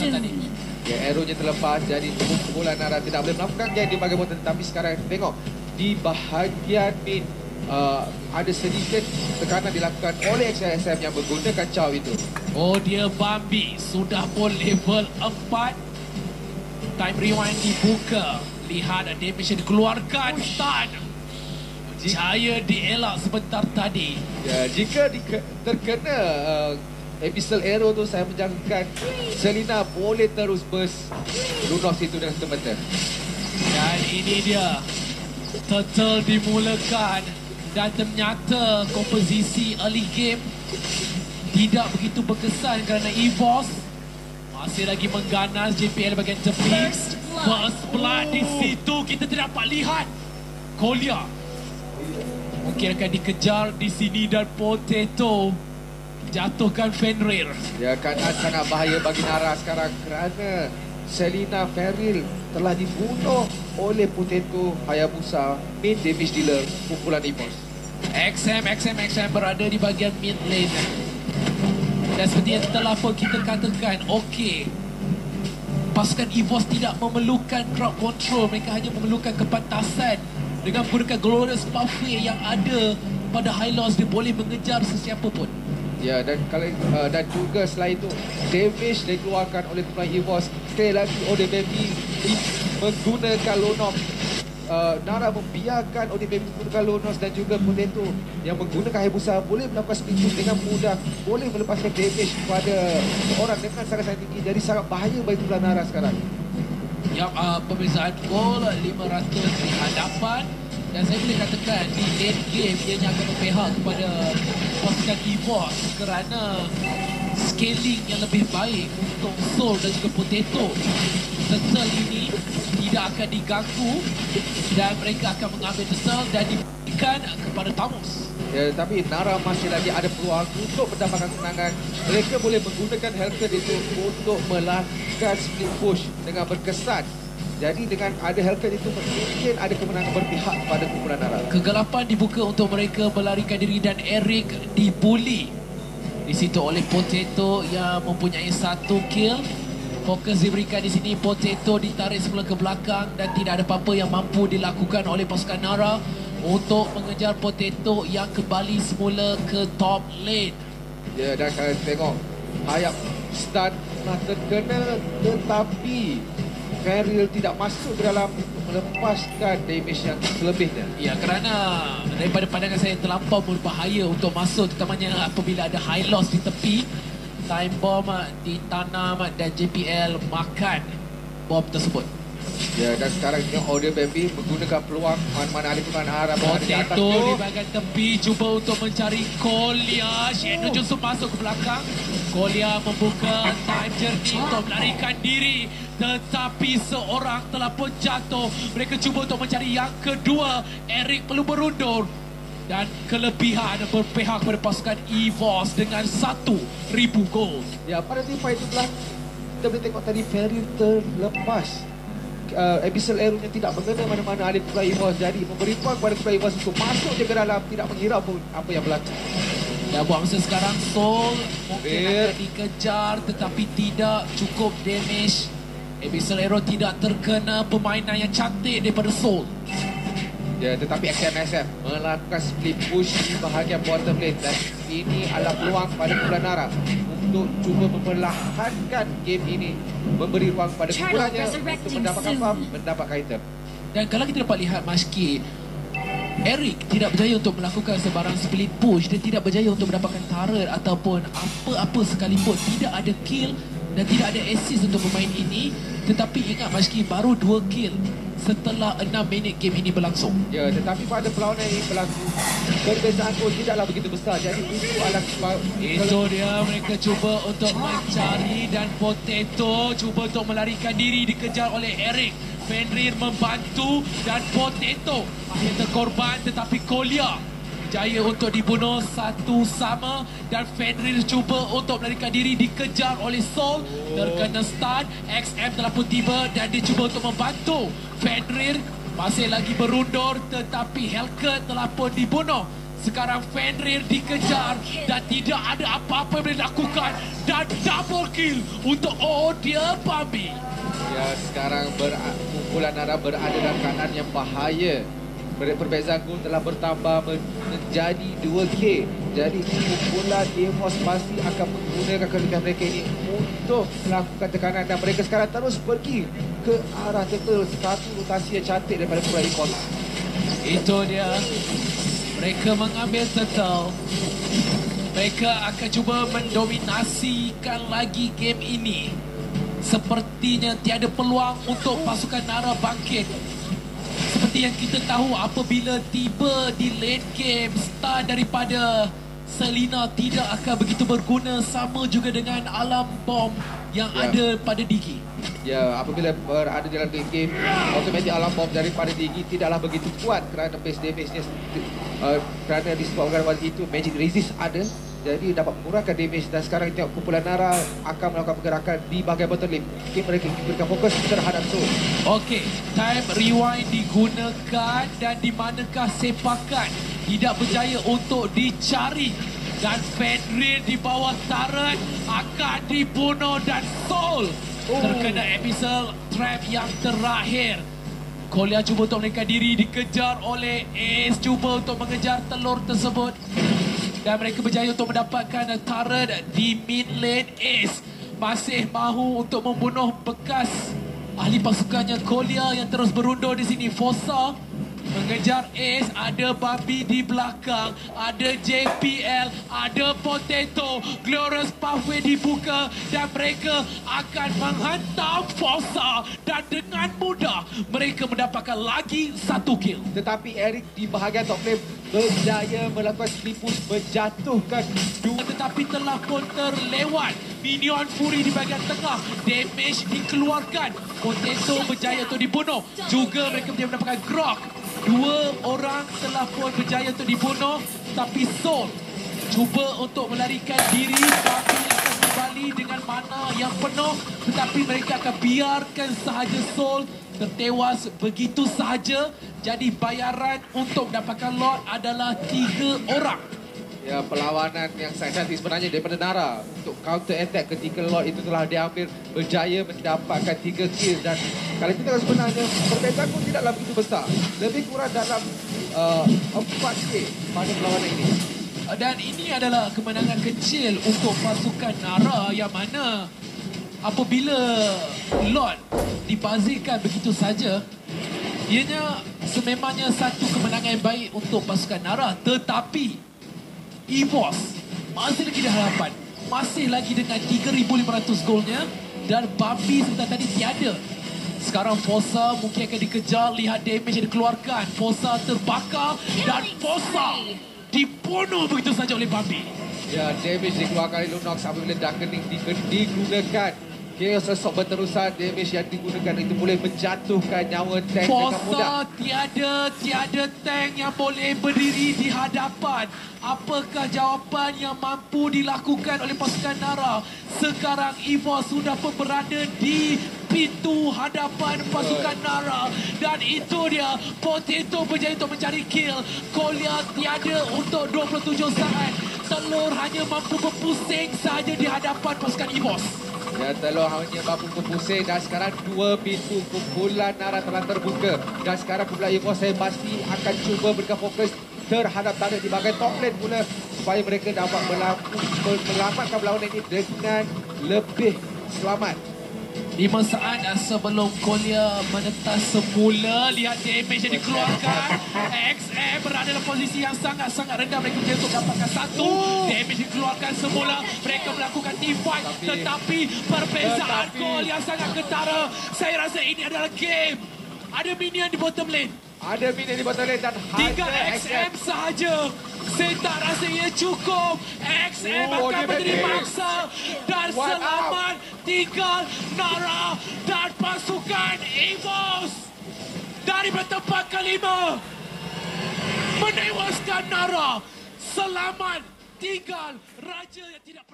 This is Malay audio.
kesan tadi. Ya, arrow-nya terlepas jadi kumpulan Nara tidak boleh melakukan game di bahagian bottom tapi sekarang tengok di bahagian mid uh, ada sedikit tekanan dilakukan oleh XSM yang menggunakan caw itu. Oh dia Bambi sudah pun level 4. Time rewind dibuka. Lihat damage yang dikeluarkan. Stun. Jaya dielak sebentar tadi. Ya, jika di, terkena uh, Abyssal Arrow tu saya menjangkakan Selina boleh terus burst Lunos itu dengan semata. Dan ini dia. Turtle dimulakan. Dan ternyata komposisi early game tidak begitu berkesan kerana EVOS masih lagi mengganas JPL bagian tepi. First blood di situ kita tidak dapat lihat. Kolia mungkin akan dikejar di sini dan Potato jatuhkan Fenrir. Ya, keadaan sangat bahaya bagi Nara sekarang kerana Selina Ferril telah dibunuh oleh Potato Hayabusa, main damage dealer kumpulan Emos. XM, XM, XM berada di bahagian mid lane. Dan seperti yang telah pun kita katakan, okey. Pasukan EVOS tidak memerlukan crowd control. Mereka hanya memerlukan kepantasan. Dengan menggunakan glorious pathway yang ada pada High Loss, dia boleh mengejar sesiapa pun. Ya, dan kalau uh, dan juga selain itu damage dikeluarkan oleh kumpulan EVOS sekali lagi oleh menggunakan Lonox. Uh, Nara membiarkan ODB menggunakan Lonos dan juga Potato yang menggunakan Hayabusa boleh melakukan push dengan mudah boleh melepaskan damage kepada orang dengan sangat-sangat tinggi. Jadi sangat bahaya bagi kumpulan Nara sekarang. Yang uh, perbezaan gol 500 di hadapan dan saya boleh katakan di late game dia akan berpihak kepada pasukan EVOS kerana scaling yang lebih baik untuk Soul dan juga Potato. Turtle ini tidak akan diganggu dan mereka akan mengambil Turtle dan diberikan kepada Tamus ya, tapi Nara masih lagi ada peluang untuk mendapatkan kemenangan mereka boleh menggunakan Helcon itu untuk melakukan split push dengan berkesan jadi dengan ada Helcon itu mungkin ada kemenangan berpihak kepada kumpulan Nara Kegelapan dibuka untuk mereka melarikan diri dan Eric dibuli di situ oleh Potato yang mempunyai satu kill. Fokus diberikan di sini Potato ditarik semula ke belakang dan tidak ada apa-apa yang mampu dilakukan oleh pasukan Nara untuk mengejar Potato yang kembali semula ke top lane. Ya dan kalau tengok Hayap stun telah terkena tetapi Ferril tidak masuk ke dalam untuk melepaskan damage yang selebihnya. Ya kerana daripada pandangan saya terlampau berbahaya untuk masuk terutamanya apabila ada high loss di tepi time bomb ditanam dan JPL makan bom tersebut. Ya dan sekarang tengok Audio Baby menggunakan peluang mana-mana ada kumpulan Nara berada di atas Potato di bahagian tepi cuba untuk mencari Kolia. Sheno justru masuk ke belakang. Kolia membuka time journey untuk melarikan diri. Tetapi seorang telah pun jatuh. Mereka cuba untuk mencari yang kedua. Eric perlu berundur. Dan kelebihan berpihak kepada pasukan EVOS dengan 1,000 gol. Ya pada tipe itu telah kita boleh tengok tadi Ferril terlepas uh, Abyssal Arrow-nya tidak mengena mana-mana ahli kumpulan EVOS jadi memberi peluang kepada kumpulan EVOS untuk masuk je ke dalam tidak mengira pun apa yang berlaku Dan buat masa sekarang Soul mungkin Bir. akan dikejar tetapi tidak cukup damage. Abyssal Arrow tidak terkena permainan yang cantik daripada Soul. Ya, tetapi XMSF melakukan split push di bahagian bottom lane dan ini adalah peluang pada kumpulan Nara untuk cuba memperlahankan game ini memberi ruang pada kumpulannya untuk mendapatkan farm, mendapatkan item. Dan kalau kita dapat lihat Maski, Eric tidak berjaya untuk melakukan sebarang split push. Dia tidak berjaya untuk mendapatkan turret ataupun apa-apa sekalipun. Tidak ada kill dan tidak ada assist untuk pemain ini. Tetapi ingat Maski, baru 2 kill setelah 6 minit game ini berlangsung. Ya, tetapi pada perlawanan ini berlaku perbezaan pun tidaklah begitu besar. Jadi itu adalah sebab- Itu dia mereka cuba untuk mencari dan Potato cuba untuk melarikan diri dikejar oleh Eric. Fenrir membantu dan Potato akhirnya terkorban tetapi Kolia jaya untuk dibunuh satu sama dan Fenrir cuba untuk melarikan diri dikejar oleh Sol terkena stun XM telah pun tiba dan dia cuba untuk membantu Fenrir masih lagi berundur tetapi Helcurt telah pun dibunuh Sekarang Fenrir dikejar dan tidak ada apa-apa yang boleh dilakukan dan double kill untuk Odia Bambi. Ya, sekarang ber, kumpulan Nara berada dalam keadaan yang bahaya. Per- Perbezaan gol telah bertambah men- menjadi 2K. Jadi kumpulan Demos pasti akan menggunakan kelebihan mereka ini untuk melakukan tekanan dan mereka sekarang terus pergi ke arah turtle. Satu rotasi yang cantik daripada kumpulan Ecos. Itu dia. Mereka mengambil turtle. Mereka akan cuba mendominasikan lagi game ini. Sepertinya tiada peluang untuk pasukan Nara bangkit. Seperti yang kita tahu apabila tiba di late game, star daripada Selina tidak akan begitu berguna sama juga dengan alam bom yang Ya. ada pada Digi. Ya, apabila berada dalam game, automatik alam bom daripada Digi tidaklah begitu kuat kerana base damage-nya uh, kerana disebabkan waktu itu magic resist ada jadi dapat mengurangkan damage dan sekarang tengok kumpulan Nara akan melakukan pergerakan di bahagian bottom lane. Game mereka ingin berikan fokus terhadap Soul. Okey, time rewind digunakan dan di manakah sepakan tidak berjaya untuk dicari dan Fenrir di bawah turret akan dibunuh dan Soul Oh. terkena episode trap yang terakhir. Kolia cuba untuk melengkar diri dikejar oleh Ace cuba untuk mengejar telur tersebut dan mereka berjaya untuk mendapatkan turret di mid lane Ace masih mahu untuk membunuh bekas ahli pasukannya Kolia yang terus berundur di sini. Fosa mengejar Ace ada Babi di belakang ada JPL ada Potato. Glorious Pathway dibuka dan mereka akan menghantam Fosa dan dengan mudah mereka mendapatkan lagi satu kill. Tetapi Eric di bahagian top lane berjaya melakukan sleepus menjatuhkan dua. Tetapi telah pun terlewat Minion Fury di bahagian tengah. Damage dikeluarkan. Potato berjaya untuk dibunuh. Juga mereka berjaya mendapatkan Grok Dua orang telah pun berjaya untuk dibunuh Tapi Soul Cuba untuk melarikan diri Tapi akan kembali dengan mana yang penuh. Tetapi mereka akan biarkan sahaja Soul tertewas begitu sahaja. Jadi bayaran untuk mendapatkan lot adalah tiga orang Ya, perlawanan yang cantik sebenarnya daripada Nara untuk counter attack ketika Lord itu telah diambil berjaya mendapatkan 3 kill dan kalau kita tengok sebenarnya perbezaan pun tidaklah begitu besar. Lebih kurang dalam uh, 4K pada perlawanan ini. Dan ini adalah kemenangan kecil untuk pasukan Nara yang mana apabila Lord dibazirkan begitu saja, ianya sememangnya satu kemenangan baik untuk pasukan Nara. Tetapi EVOS masih lagi di hadapan. Masih lagi dengan 3,500 golnya dan Babi sebentar tadi tiada. Sekarang Fosa mungkin akan dikejar. Lihat damage yang dikeluarkan. Fosa terbakar dan Fosa dibunuh begitu saja oleh Babi. Ya, damage dikeluarkan oleh Lunox apabila Darkening di- digunakan. Chaos Assault berterusan, damage yang digunakan itu boleh menjatuhkan nyawa tank dengan mudah. Fosa tiada tiada tank yang boleh berdiri di hadapan. Apakah jawapan yang mampu dilakukan oleh pasukan Nara? Sekarang Evo sudah pun berada di pintu hadapan pasukan Nara dan itu dia Potato berjaya untuk mencari kill. Kolia tiada untuk 27 saat. Telur hanya mampu berpusing saja di hadapan pasukan EVOS. Ya, telur hanya mampu berpusing dan sekarang dua pintu kumpulan Nara telah terbuka. Dan sekarang kumpulan Evo saya pasti akan cuba berikan fokus terhadap tanda di bahagian top lane pula supaya mereka dapat melamatkan perlawanan ini dengan lebih selamat. 5 saat sebelum Kolia menetas semula Lihat damage yang dikeluarkan XM dalam posisi yang sangat-sangat rendah Mereka berjaya untuk dapatkan satu. Damage dikeluarkan semula. Mereka melakukan team fight Tetapi- Tetapi perbezaan Tetapi- gol yang sangat ketara. Saya rasa ini adalah game. Ada minion di bottom lane. Ada minion di bottom lane dan Tiga hanya XM sahaja. Saya tak rasa ia cukup. XM Oh, akan menjadi mangsa Dan What selamat tinggal Nara dan pasukan EVOS Dari tempat kelima Menewaskan Nara. Selamat tinggal Raja yang tidak